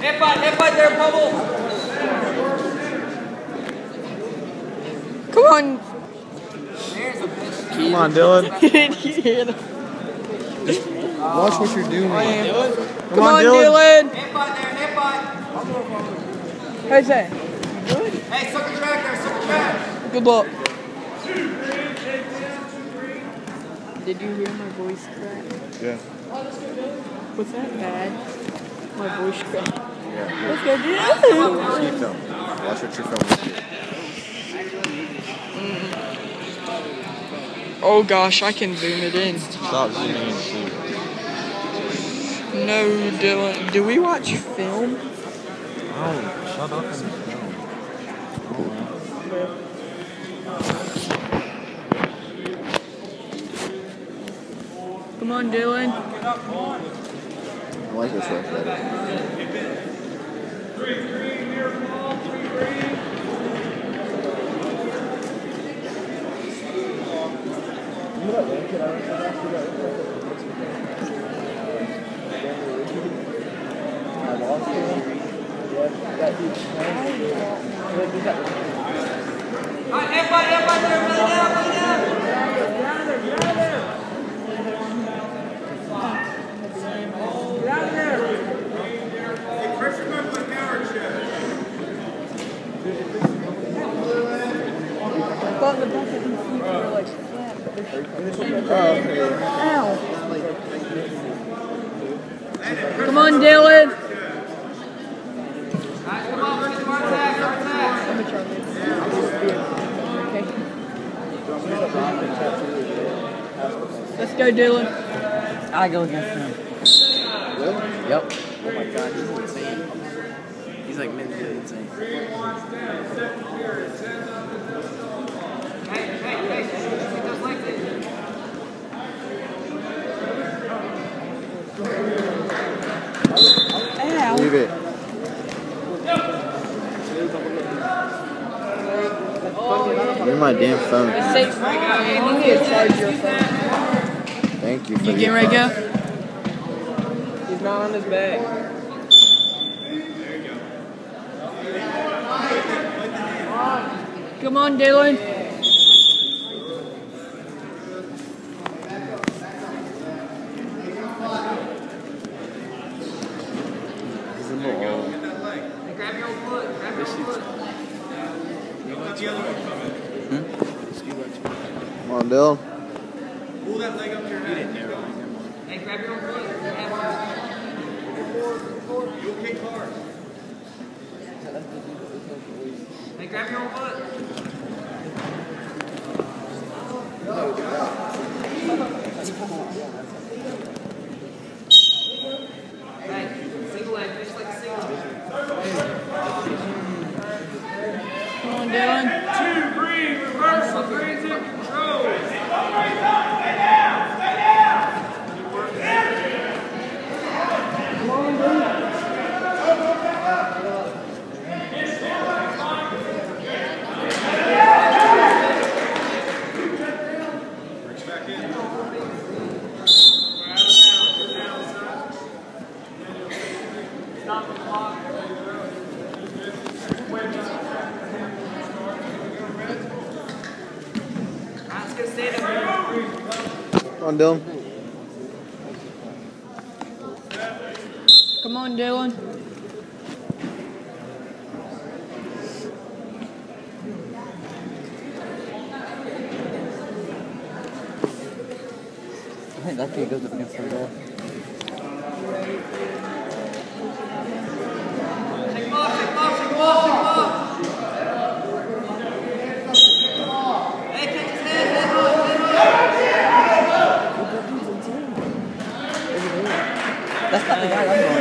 Headbutt, headbutt there, Bubble. Come on. Come on, Dylan. Didn't hear them. Watch what you're doing. Come, on, Dylan. Headbutt there, headbutt. How's that? Hey, suck a track there, suck a track. Good luck. Did you hear my voice crack? Yeah. Was that bad? My voice crack. Yeah. Let's go do it. Keep film. Watch what you're filming. Mm-hmm. Oh gosh, I can zoom it in. Stop zooming in. No, Dylan. Do we watch film? Oh, shut up and film. Come on, Dylan. I like this right there. Alright, Come on, Dylan. Alright, come on, let's get more attack. I'm gonna. Okay. Let's go, Dylan. I go against him. Yep. Oh my god, he's insane. He's like mentally insane. Hey, hey, hey, he does like this. Ow. Leave it. Give me my damn phone. You need to charge your phone. Thank you for You the- getting ready to go? He's not on his back. Come on, Dylan. He's a little old. Hey, grab your old foot, grab your old foot. Come on, Dylan. Hey, grab your old foot. Headbutt. Hey, grab your old foot. Hey, single leg, fish like a single leg. Come on, Dylan. Alright, let's go stand up here. Come on, Dylan. Come on, Dylan. I think that kid goes up against the wall. Shake him off, shake him off, shake him off, shake him off. Hey, catch his head, head hook, head hook. That's not the guy I'm going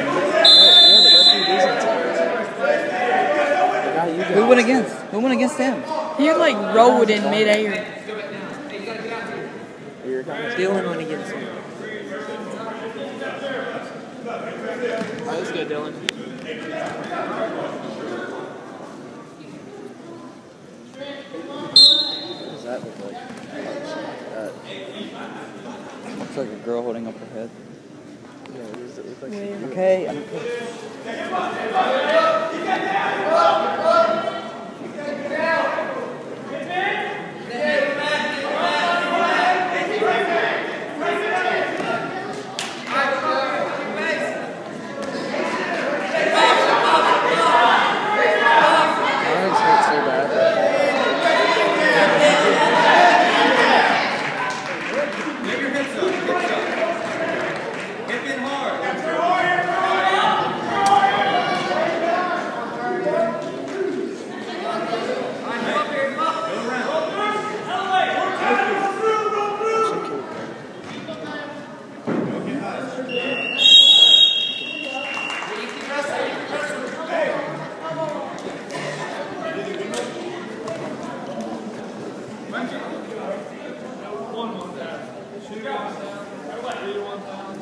against. Who went against? Who went against him? He like rolled in midair. Dylan went against him. Alright, let's go, Dylan. What does that look like? That. Looks like a girl holding up her head. Okay. okay. My legs hurt so bad. Get your hips up. Hips up. Hip in hard. All right, come up here, come up. Go around.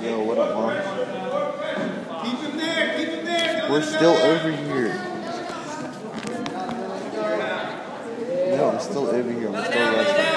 Yo, what up, mom? Keep him there. Keep him there. Don't We're still over here. No, I'm still over here. I'm still resting.